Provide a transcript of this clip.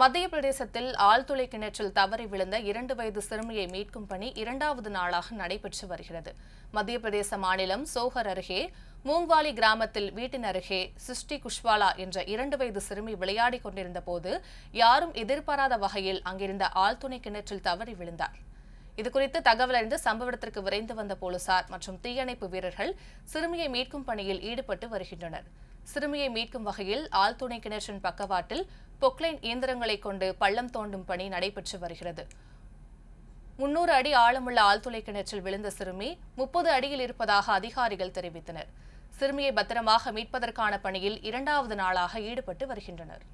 மத்திய பிரதேசத்தில் ஆழ்துளை கிணற்றில் தவறி விழுந்த இரண்டு வயது சிறுமியை மீட்கும் பணி இரண்டாவது நாளாக நடைபெற்று வருகிறது. மத்திய பிரதேச மாநிலம் சோஹர் அருகே மூங்வாலி கிராமத்தில் வீட்டின் அருகே சிருஷ்டி குஷ்வாலா என்ற இரண்டு வயது சிறுமி விளையாடிக் கொண்டிருந்த போது யாரும் எதிர்பாராத வகையில் அங்கிருந்த ஆழ்துணை கிணற்றில் தவறி விழுந்தார். இதுகுறித்து தகவல் அறிந்து சம்பவ இடத்திற்கு விரைந்து வந்த போலீசார் மற்றும் தீயணைப்பு வீரர்கள் சிறுமியை மீட்கும் பணியில் ஈடுபட்டு வருகின்றனர். சிறுமியை மீட்கும் வகையில் ஆழ்துணை கிணற்றின் பக்கவாட்டில் பொக்லைன் இயந்திரங்களை கொண்டு பள்ளம் தோண்டும் பணி நடைபெற்று வருகிறது. முன்னூறு அடி ஆழமுள்ள ஆழ்துளை கிணற்றில் விழுந்த சிறுமி முப்பது அடியில் இருப்பதாக அதிகாரிகள் தெரிவித்தனர். சிறுமியை பத்திரமாக மீட்பதற்கான பணியில் இரண்டாவது நாளாக ஈடுபட்டு வருகின்றனர்.